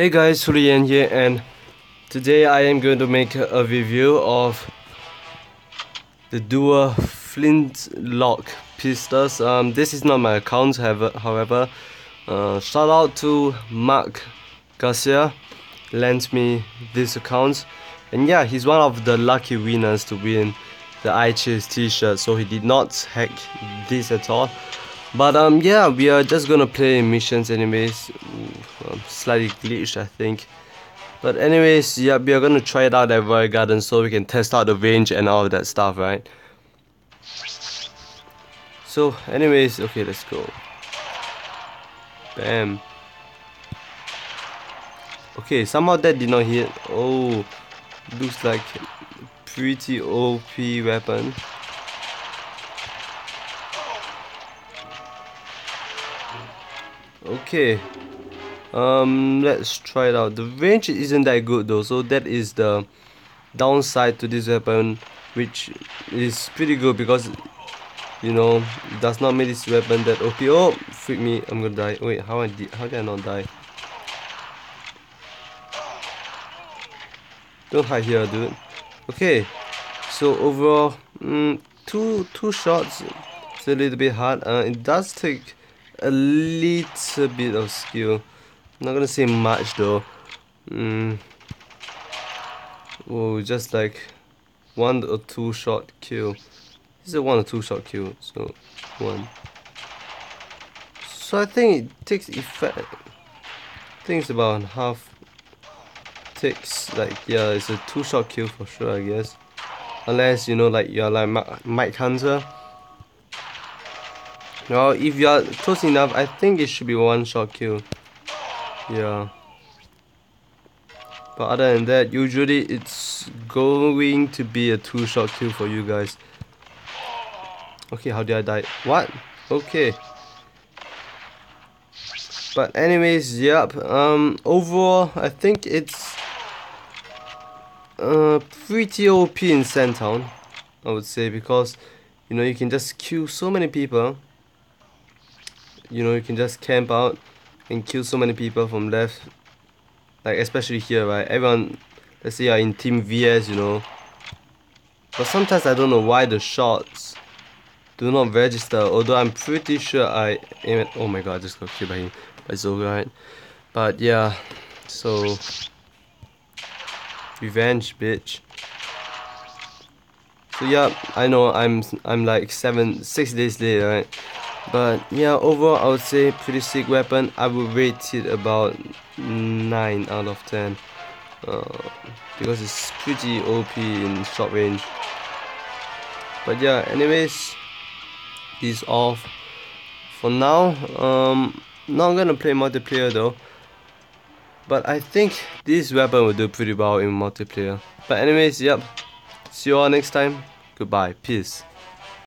Hey guys, Holy An here and today I am going to make a review of the dual flintlock pistols. Um, this is not my account however, uh, shout out to Mark Garcia lent me this account. And yeah he's one of the lucky winners to win the iChase t-shirt so he did not hack this at all. But um yeah we are just gonna play missions anyways slightly glitched I think. But anyways yeah we are gonna try it out at Royal Garden so we can test out the range and all of that stuff right? So anyways okay let's go. Bam. Okay somehow that did not hit. Oh looks like pretty OP weapon. Okay um let's try it out. The range isn't that good though so that is the downside to this weapon which is pretty good because you know it does not make this weapon that OP oh freak me. I'm gonna die. Wait how I did how did I not die? Don't hide here dude. Okay so overall mm, two two shots. It's a little bit hard. Uh, it does take a little bit of skill. Not gonna say much though. Mm. Oh, just like one or two shot kill. This is a one or two shot kill, so one. So I think it takes effect. It's about half. Takes like yeah, it's a two shot kill for sure, I guess. Unless you know, like you're like Mike Hunter no, if you are close enough, I think it should be one shot kill. Yeah. But other than that, usually it's going to be a two shot kill for you guys. Okay, how did I die? What? Okay. But anyways, yep. Um, overall, I think it's uh, pretty OP in Sandtown, I would say, because you know you can just kill so many people you know you can just camp out and kill so many people from left. Like especially here right? Everyone let's say you're in team VS you know. But sometimes I don't know why the shots do not register although I'm pretty sure I aim at oh my god I just got killed by him. By Zoga right? But yeah so revenge bitch. So yeah I know I'm I'm like seven six days late right but yeah overall I would say pretty sick weapon. I would rate it about 9 out of 10 uh, because it's pretty OP in short range. But yeah anyways this off. For now um not gonna play multiplayer though. But I think this weapon will do pretty well in multiplayer. But anyways yep. See you all next time. Goodbye. Peace